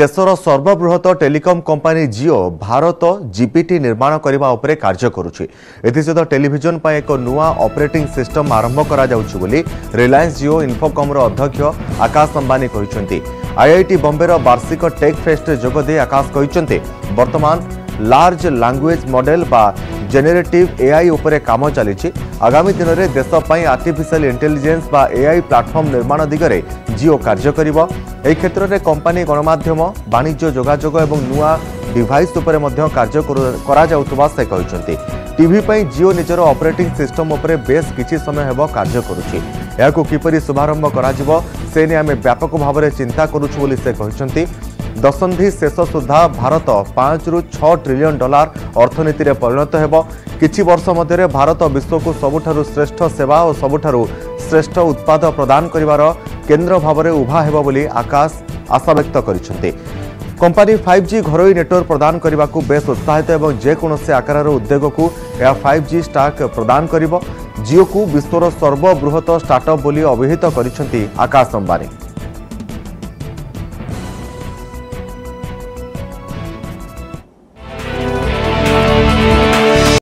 ଦେଶର ସର୍ବବୃହତ telecom company Jio Bharat GPT ନିର୍ମାଣ କରିବା ଉପରେ କାର୍ଯ୍ୟ କରୁଛି ଏଥିସହିତ ଟେଲିଭିଜନ ପାଇଁ ଏକ ନୂଆ ଅପରେଟିଂ ସିଷ୍ଟମ ଆରମ୍ଭ କରାଯାଉଛି ବୋଲି ରିଲାଏନ୍ସ ଜିଓ ଇନ୍ଫୋକମ୍ର ଅଧ୍ୟକ୍ଷ ଆକାଶ ଅମ୍ବାନୀ କହିଛନ୍ତି ଆଇଆଇଟି ବମ୍ବେର ବାର୍ଷିକ ଟେକ୍ ଫେଷ୍ଟରେ ଯୋଗ ଦେଇ ଆକାଶ କହିଛନ୍ତି ବର୍ତ୍ତମାନ ଲାର୍ଜ ଲାଙ୍ଗୁଏଜ୍ ମଡେଲ ବା ଜେନେରେଟିଭ୍ ଏଆଇ ଉପରେ କାମ ଚାଲିଛି ଆଗାମୀ ଦିନରେ ଦେଶ ପାଇଁ ଆର୍ଟିଫିସିଆଲ ଇଣ୍ଟେଲିଜେନ୍ସ ବା ଏଆଇ ପ୍ଲାଟଫର୍ମ ନିର୍ମାଣ ଦିଗରେ ଜିଓ କାର୍ଯ୍ୟ କରିବ এই ক্ষেত্রে কোম্পানি গণমাধ্যম বাণিজ্য যোগাযোগ এবং নূয়া ডিভাইস উপরে মধ্য কার্য করা সে কিন্তু টিভি পাই জিও নিজের অপরেটিং সিস্টম উপরে বেশ কিছু সময় হব কার্য করুছি এখন কিপর শুভারম্ভ করা সে নিয়ে আমি ব্যাপক ভাবে চিন্তা করুছু বলে সে কিন্তু দশন্ধি শেষ সুদ্ধা ভারত পাঁচরু ছ ট্রিলিয়ন ডলার অর্থনীতিরে পরিণত হব কিছু বর্ষ মধ্যে ভারত বিশ্বক সবুঠার শ্রেষ্ঠ সেবা ও সবুঠার শ্রেষ্ঠ উৎপাদ প্রদান করিবার କେନ୍ଦ୍ର ଭାବରେ ଉଭା ହେବ ବୋଲି ଆକାଶ ଆଶାବ୍ୟକ୍ତ କରିଛନ୍ତି କମ୍ପାନୀ ଫାଇଭ୍ ଜି ଘରୋଇ ନେଟୱାର୍କ ପ୍ରଦାନ କରିବାକୁ ବେଶ୍ ଉତ୍ସାହିତ ଏବଂ ଯେକୌଣସି ଆକାରର ଉଦ୍ୟୋଗକୁ ଏହା ଫାଇଭ୍ ଜି ଷ୍ଟାକ୍ ପ୍ରଦାନ କରିବ ଜିଓକୁ ବିଶ୍ୱର ସର୍ବବୃହତ ଷ୍ଟାର୍ଟଅପ୍ ବୋଲି ଅଭିହିତ କରିଛନ୍ତି ଆକାଶ ଅମ୍ବାନୀ